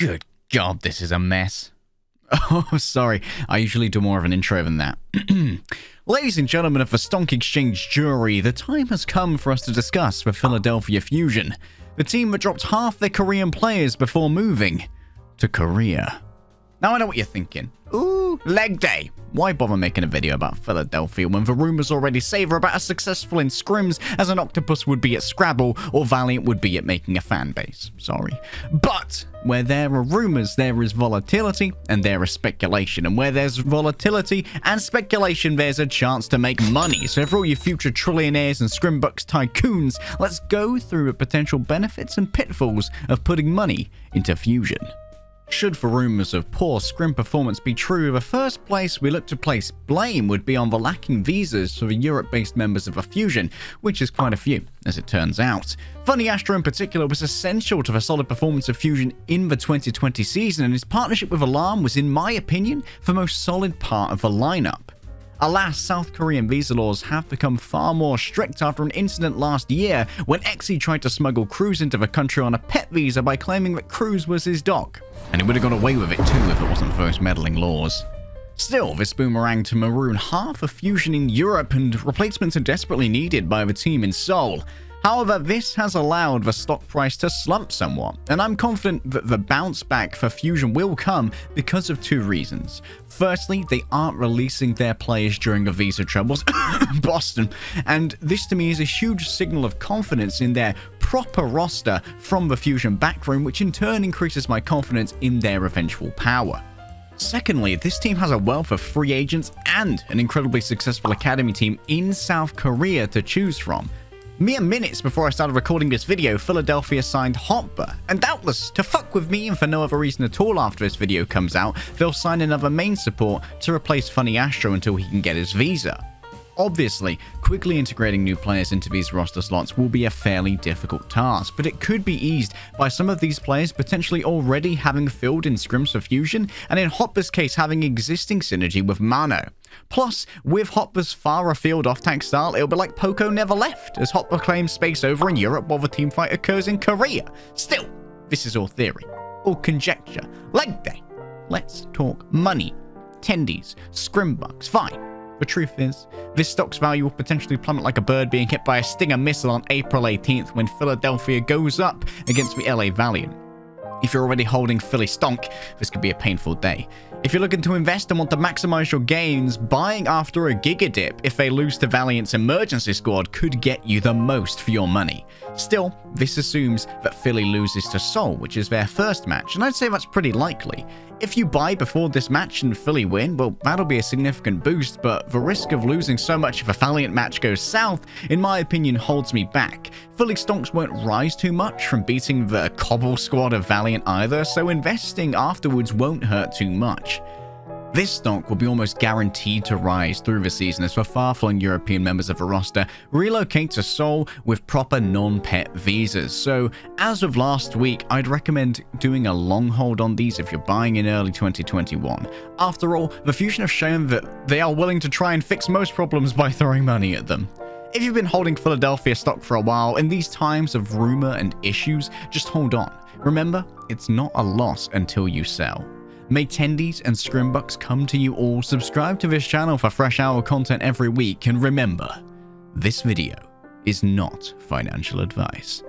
Good God, this is a mess. Oh, sorry. I usually do more of an intro than that. Ladies and gentlemen of the Stonk Exchange jury, the time has come for us to discuss the Philadelphia Fusion, the team that dropped half their Korean players before moving to Korea. Now I know what you're thinking. Ooh, leg day. Why bother making a video about Philadelphia when the rumors already savor about as successful in scrims as an octopus would be at Scrabble or Valiant would be at making a fan base? Sorry. But where there are rumors, there is volatility and there is speculation. And where there's volatility and speculation, there's a chance to make money. So for all you future trillionaires and ScrimBux tycoons, let's go through the potential benefits and pitfalls of putting money into Fusion. Should the rumours of poor scrim performance be true, the first place we look to place blame would be on the lacking visas for the Europe-based members of a Fusion, which is quite a few, as it turns out. FunnyAstro in particular was essential to the solid performance of Fusion in the 2020 season, and his partnership with Alarm was, in my opinion, the most solid part of the lineup. Alas, South Korean visa laws have become far more strict after an incident last year when Exy tried to smuggle Cruz into the country on a pet visa by claiming that Cruz was his dog. And he would have got away with it too if it wasn't for those meddling laws. Still, this boomerang to maroon half a fusion in Europe and replacements are desperately needed by the team in Seoul. However, this has allowed the stock price to slump somewhat, and I'm confident that the bounce back for Fusion will come because of two reasons. Firstly, they aren't releasing their players during the visa troubles, Boston, and this to me is a huge signal of confidence in their proper roster from the Fusion backroom, which in turn increases my confidence in their eventual power. Secondly, this team has a wealth of free agents and an incredibly successful academy team in South Korea to choose from. Mere minutes before I started recording this video, Philadelphia signed Hotba, and doubtless, to fuck with me and for no other reason at all after this video comes out, they'll sign another main support to replace FunnyAstro until he can get his visa. Obviously, quickly integrating new players into these roster slots will be a fairly difficult task, but it could be eased by some of these players potentially already having filled in scrims for Fusion, and in Hotba's case having existing synergy with Mano. Plus, with Hotba's far afield off-tank style, it'll be like Poko never left, as Hopper claims space over in Europe while the teamfight occurs in Korea. Still, this is all theory, all conjecture. Leg day. Let's talk money. Tendies, ScrimBux, fine. The truth is, this stock's value will potentially plummet like a bird being hit by a Stinger missile on April 18th when Philadelphia goes up against the LA Valiant. If you're already holding Philly Stonk, this could be a painful day. If you're looking to invest and want to maximize your gains, buying after a Giga Dip if they lose to Valiant's emergency squad could get you the most for your money. Still, this assumes that Philly loses to Seoul, which is their first match, and I'd say that's pretty likely. If you buy before this match and fully win, well, that'll be a significant boost, but the risk of losing so much if a Valiant match goes south, in my opinion, holds me back. Philly Stonks won't rise too much from beating the Cobble squad of Valiant either, so investing afterwards won't hurt too much. This stock will be almost guaranteed to rise through the season as the far-flung European members of the roster relocate to Seoul with proper non-pet visas. So as of last week, I'd recommend doing a long hold on these if you're buying in early 2021. After all, the Fusion have shown that they are willing to try and fix most problems by throwing money at them. If you've been holding Philadelphia stock for a while, in these times of rumor and issues, just hold on. Remember, it's not a loss until you sell. May Tendies and ScrimBux come to you all. Subscribe to this channel for fresh hour content every week. And remember, this video is not financial advice.